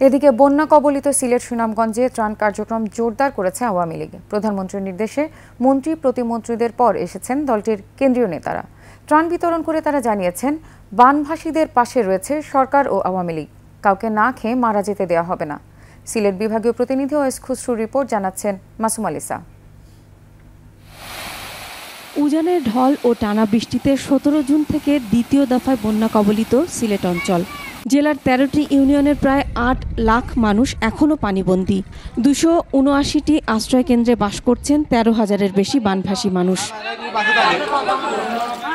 এদিকে বন্যা কবলিত সিলেট সুনামগঞ্জে ত্রাণ কার্যক্রম জোরদার করেছে আওয়ামী লীগ। প্রধানমন্ত্রীর নির্দেশে মন্ত্রী, প্রতিমন্ত্রীদের পর এসেছেন দলটির কেন্দ্রীয় নেতারা। ত্রাণ বিতরণ করে তারা জানিয়েছেন, বানভাসীদের পাশে রয়েছে সরকার ও আওয়ামী লীগ। কাউকে না খেয়ে মারা যেতে দেওয়া হবে না। সিলেট বিভাগীয় প্রতিনিধি ওয়েস খুসরুর রিপোর্ট জানাচ্ছেন মাসুম আলিসা উজানের ঢল ও টানা বৃষ্টিতে সতেরো জুন থেকে দ্বিতীয় দফায় বন্যা কবলিত সিলেট অঞ্চল। জেলার তেরোটি ইউনিয়নের প্রায় আট লাখ মানুষ এখনও পানিবন্দী। দুশো উনআশিটি আশ্রয়কেন্দ্রে বাস করছেন তেরো হাজারের বেশি বানভাসী মানুষ।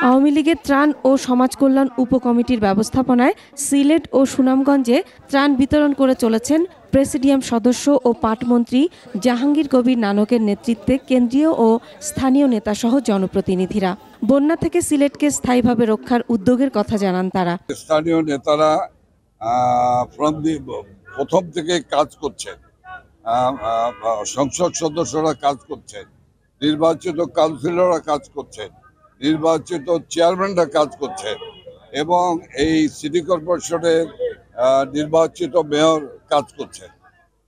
আওয়ামী লীগের ত্রাণ ও সমাজ কল্যাণ উপকমিটির ব্যবস্থাপনায় সিলেট ও সুনামগঞ্জে ত্রাণ বিতরণ করে চলেছেন প্রেসিডিয়াম সদস্য ও পাটমন্ত্রী জাহাঙ্গীর কবির নানকের নেতৃত্বে কেন্দ্রীয় ও স্থানীয় নেতাসহ জনপ্রতিনিধিরা। বন্যা থেকে সিলেটকে স্থায়ীভাবে রক্ষার উদ্যোগের কথা জানান তারা। স্থানীয় নেতারা প্রথম থেকে কাজ করছেন। সংসদ সদস্যরা কাজ করছেন। নির্বাচিত কাউন্সিলররা কাজ করছেন। নির্বাচিত চেয়ারম্যানরা কাজ করছেন। এবং এই সিটি কর্পোরেশনের নির্বাচিত মেয়র কাজ করছেন।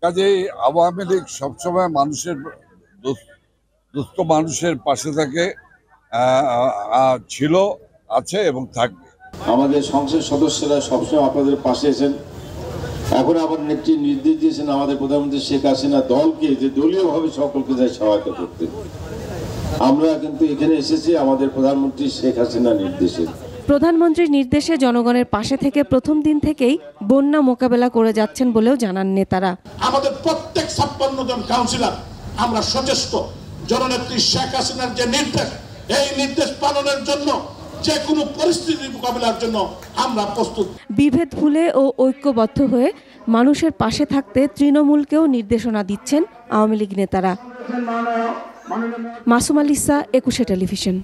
কাজেই আওয়ামী লীগ সবসময় মানুষের দুস- দুস্থ মানুষের পাশে থাকে ছিল, আছে এবং থাকবে। আমাদের সংসদ সদস্যরা সবসময় আপনাদের পাশে আছেন। এখন আবার নেত্রী নির্দেশ দিয়েছেন আমাদের প্রধানমন্ত্রী শেখ হাসিনা দলকে যে দলীয়ভাবে সকলকে যায় সহায়তা করতে। আমরা কিন্তু এখানে এসেছি আমাদের প্রধানমন্ত্রী শেখ হাসিনা নির্দেশে। প্রধানমন্ত্রীর নির্দেশে জনগণের পাশে থেকে প্রথম দিন থেকেই বন্যা মোকাবেলা করে যাচ্ছেন বলেও জানান নেতারা। আমাদের প্রত্যেক ছাপ্পান্ন জন কাউন্সিলর আমরা সচেষ্ট জননেত্রী শেখ হাসিনার যে নির্দেশ এই নির্দেশ পালনের জন্য বিভেদ ভুলে ও ঐক্যবদ্ধ হয়ে মানুষের পাশে থাকতে তৃণমূলকেও নির্দেশনা দিচ্ছেন আওয়ামী লীগ নেতারা। মাসুম আলিসা একুশে টেলিভিশন।